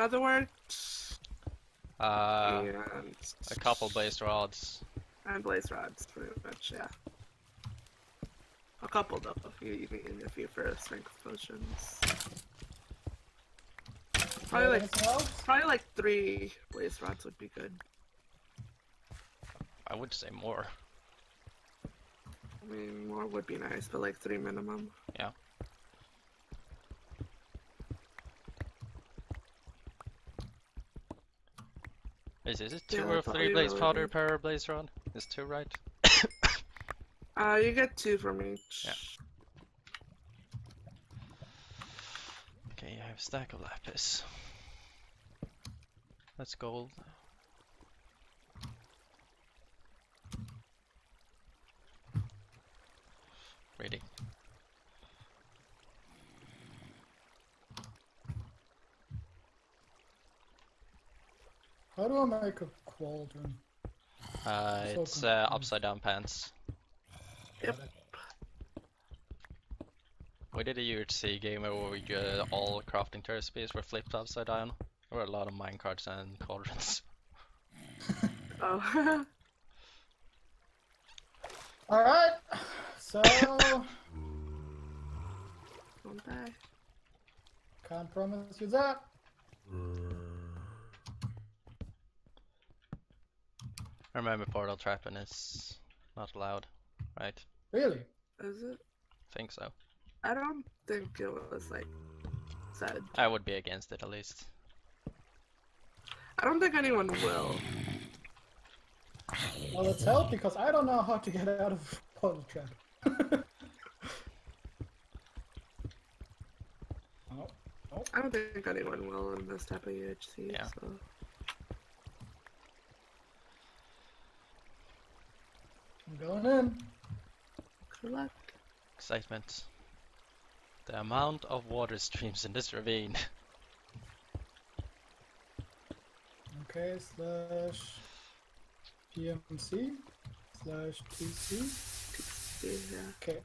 you need the nether wart Uh, and a couple blaze rods. and blaze rods, pretty much. Yeah. A couple though, if you, you need a few for strength potions. Probably like probably like three blaze rods would be good. I would say more. I mean, more would be nice, but like three minimum. Yeah. Is, is it two Yeah, or three blaze powder per blaze rod? Is two right? Uh, you get two from each. Yeah. Okay, I have a stack of lapis. That's gold. Ready. How do I make a cauldron? Uh, So it's uh, upside down pants. Yep. We did a UHC game where we, uh, all crafting recipes were flipped upside down. There were a lot of minecarts and cauldrons. Oh. Alright, so Don't die. can't promise you that. Remember portal trapping is not allowed, right? Really? Is it? Think so. I don't think it was like said. I would be against it at least. I don't think anyone will. Well, let's help because I don't know how to get out of portal trap. oh, oh. I don't think anyone will in this type of UHC. Yeah. So. I'm going in. Good luck. Excitement. The amount of water streams in this ravine. Okay, slash PMC slash PC. Okay.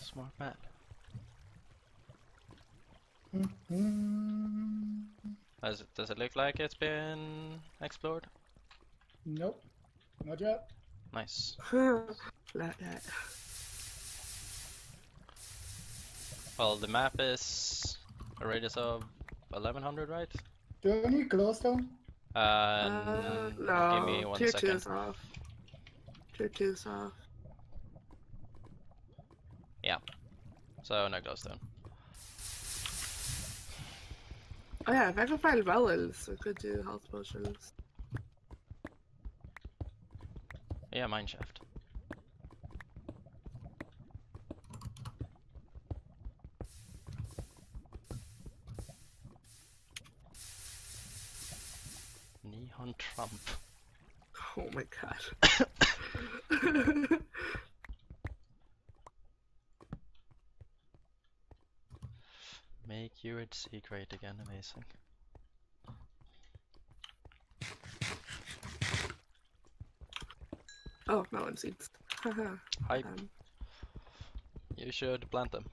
Smart man. Mm-hmm. Does it, does it look like it's been explored? Nope, not yet. Nice. like that. Well, the map is a radius of 1100, right? Do I need glowstone? Uh, Uh, n- no. give me one Tier second. two's off. Tier two's off. Yeah. So no glowstone. Oh yeah, if I can find Vellels, I could do health potions. Yeah, mine shaft. Neon Trump. Oh my god. Make UHC great again, amazing. oh, melon seeds. Haha. Hype. um, You should plant them.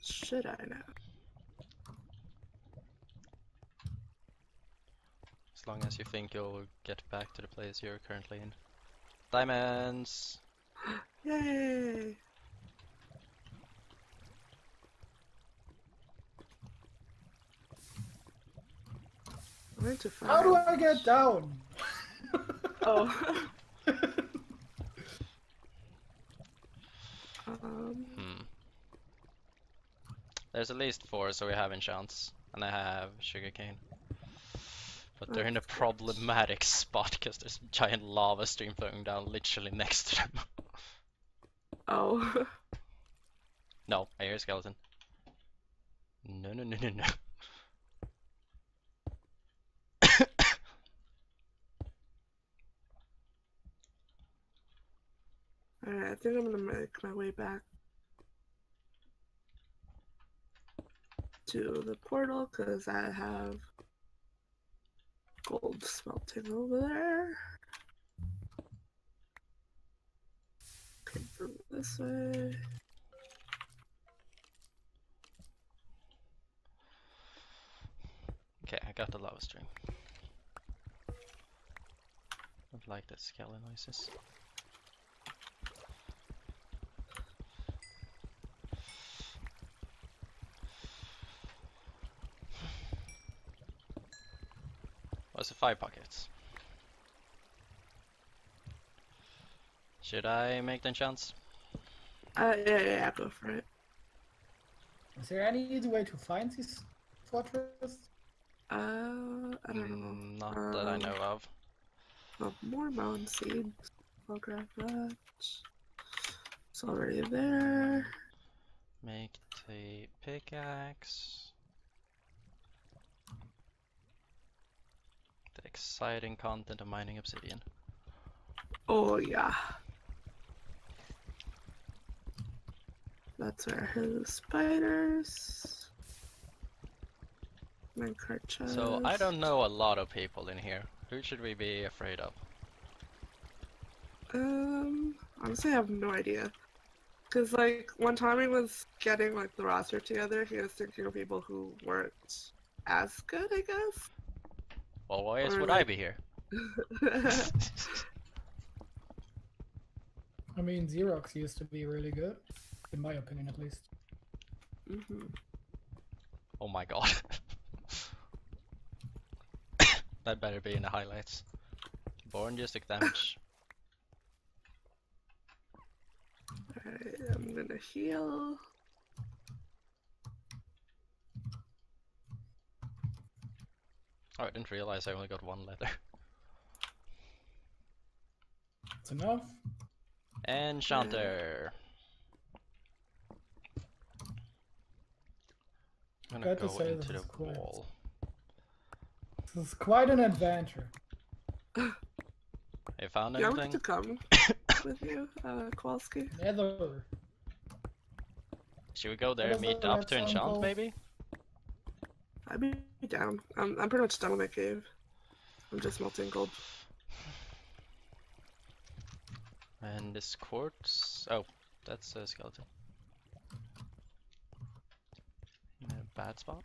should I now? As long as you think you'll get back to the place you're currently in. Diamonds! Yay! I'm to find. How do I get down? Oh. um. Hmm. There's at least four, so we have enchants. And I have sugarcane. But they're in a problematic spot because there's a giant lava stream flowing down literally next to them. Oh. no, I hear a skeleton. No, no, no, no, no. Alright, I think I'm gonna make my way back to the portal because I have Gold smelting over there. Came from this way. Okay, I got the lava string. Don't like that skelly noises. Five pockets? Should I make the enchants? Uh, yeah, yeah, yeah, go for it. Is there any easy way to find this fortress? Uh, I don't know. Mm, not that I Um, know of. Oh, more mountain seeds. I'll grab that. It's already there. Make the pickaxe. Exciting content of mining obsidian. Oh, yeah. That's hear the spiders. Minecart. So I don't know a lot of people in here. Who should we be afraid of? Um, honestly, I have no idea. Cause like one time he was getting like the roster together, he was thinking of people who weren't as good, I guess. Well, why else Or would I be here? I mean, Xerox used to be really good, in my opinion at least. hmm Oh my god. that better be in the highlights. Born just took damage. Alright, I'm gonna heal. Oh, I didn't realize I only got one letter. It's enough. Enchanter. I'm gonna Glad to go say into this the is quite- wall. This is quite an adventure. Have you found Do you want me to come with you, uh, Kowalski? Nether. Should we go there and meet that up to enchant maybe? I'd down. I'm, I'm pretty much done with my cave. I'm just melting gold. And this quartz. Oh, that's a skeleton. In a bad spot.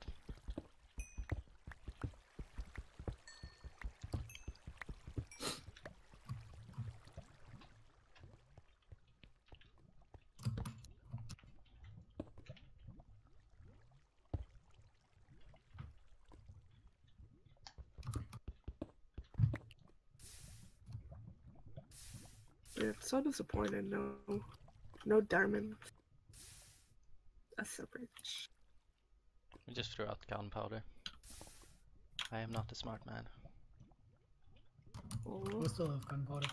Yeah, so disappointed. No, no diamonds. That's so rich. We just threw out gunpowder. I am not a smart man. Oh. We still have gunpowder.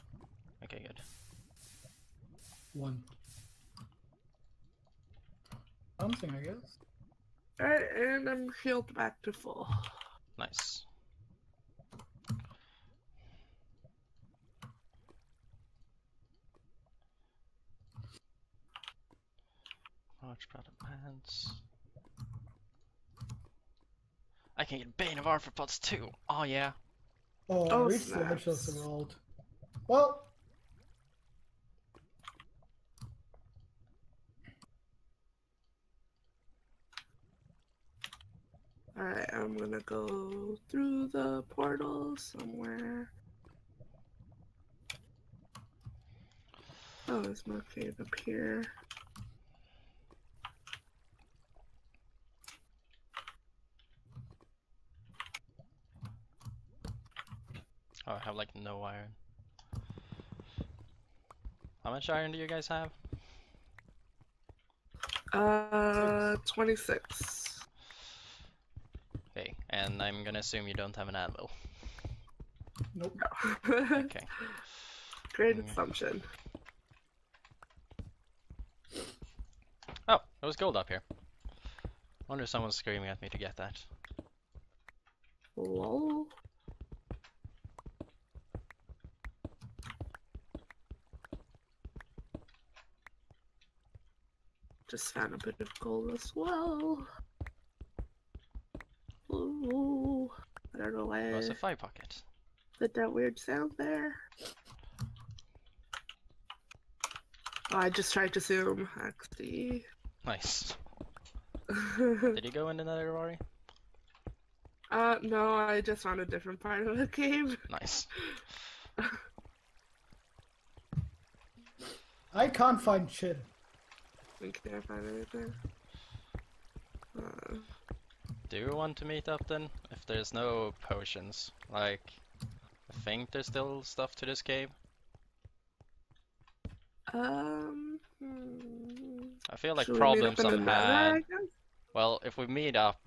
Okay, good. One. Something, I guess. Alright, and I'm healed back to full. Nice. Large product pants. I can get Bane of Arthropods too. Oh yeah. Oh, I Oh, reached the edge of the world. Well, Alright, I'm gonna go through the portal somewhere. Oh, there's my cave up here. Oh, I have like no iron. How much iron do you guys have? Uh, 26. Okay, and I'm gonna assume you don't have an anvil. nope. Okay. Great Mm. assumption. Oh, there was gold up here. Wonder if someone's screaming at me to get that. Lol. Just found a bit of gold as well. Ooh, I don't know way. What's a five pocket? Did that weird sound there? Oh, I just tried to zoom. XD. Nice. Did you go into another nether, Rawry? uh, no, I just found a different part of the cave. Nice. I can't find shit. Can't find anything. Uh, Do you want to meet up then? If there's no potions, like, I think there's still stuff to this game. um. hmm. I feel like Should we meet up problems in the I've nether, I had. guess? Well, if we meet up,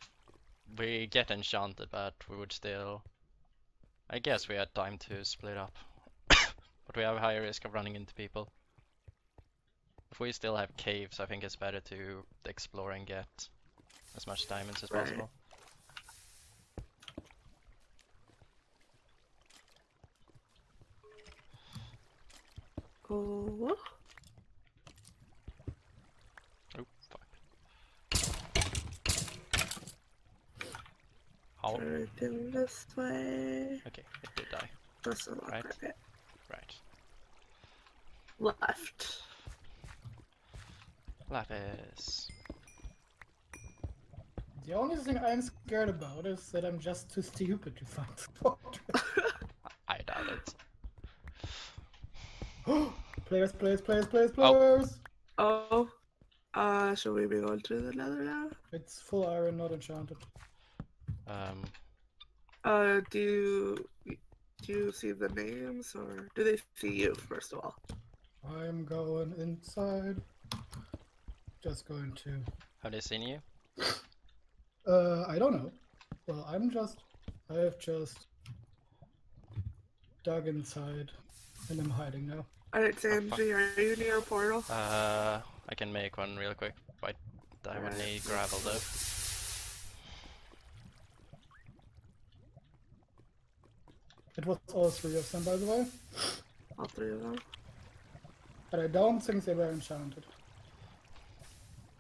we get enchanted, but we would still. I guess we had time to split up, but we have a higher risk of running into people. If we still have caves, I think it's better to explore and get as much diamonds as Right. possible. Oh. Oh, fuck. How? This way. Okay, it did die. Doesn't look Right. like. Right. Left. Lapis. The only thing I'm scared about is that I'm just too stupid to find the fortress. I doubt it. players, players, players, players, Oh. players! Oh. Uh, should we be going to the nether now? It's full iron, not enchanted. Um, Uh, do you do you see the names or do they see you first of all? I'm going inside. Just going to. have they seen you? Uh, I don't know. Well, I'm just. I've just dug inside, and I'm hiding now. Alright, fuck. Sanji, are you near a portal? Uh, I can make one real quick, I, I would Alright. need gravel though. It was all three of them, by the way, All three of them. but I don't think they were enchanted.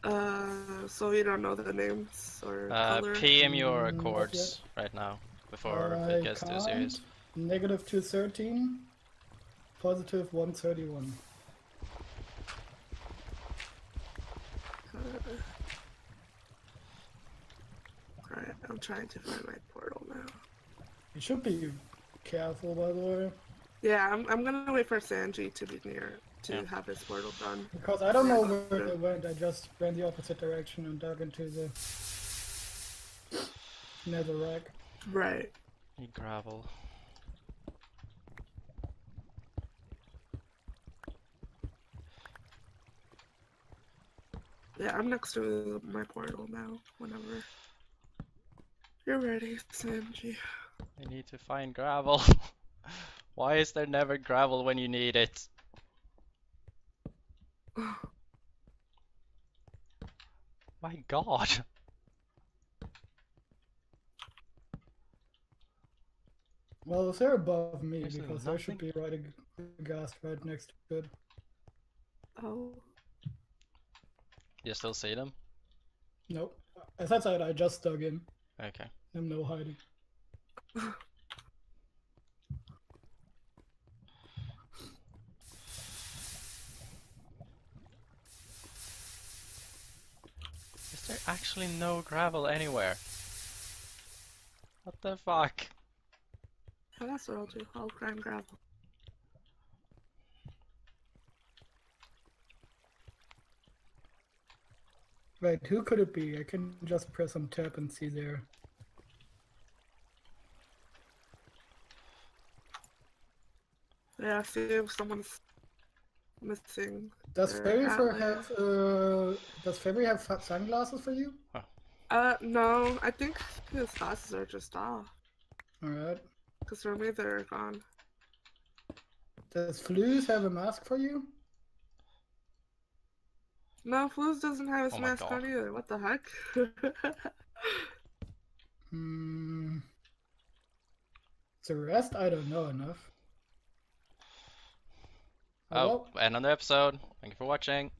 Uh, so you don't know the names or Uh, color? PM your Mm, not right now before I it gets too serious. Negative 213, positive 131. Alright, I'm trying to find my portal now. You should be careful, by the way, Yeah, I'm, I'm gonna wait for Sanji to be near to Yeah. have his portal done. because I don't know where they went. I just ran the opposite direction and dug into the netherrack. Right. Need gravel. Yeah, I'm next to my portal now. Whenever you're ready, Sanji. I need to find gravel. Why is there never gravel when you need it? My god. Well, they're above me There's because there should be right a gas right next to it. Oh. You still see them? Nope. As I said, I just dug in. Okay. I'm no hiding. there actually no gravel anywhere? What the fuck? Yeah, that's what I'll do. I'll grind gravel. Wait, who could it be? I can just press on tab and see there. Yeah, see if someone's missing. Does They're Fairy out have uh does Fairy have sunglasses for you? Uh, no, I think his glasses are just off. Alright. Because for me, they're gone. Does Flues have a mask for you? No, Fluz doesn't have his Oh mask on either. What the heck? Hmm. The rest I don't know enough. Oh, well, end of the episode. Thank you for watching.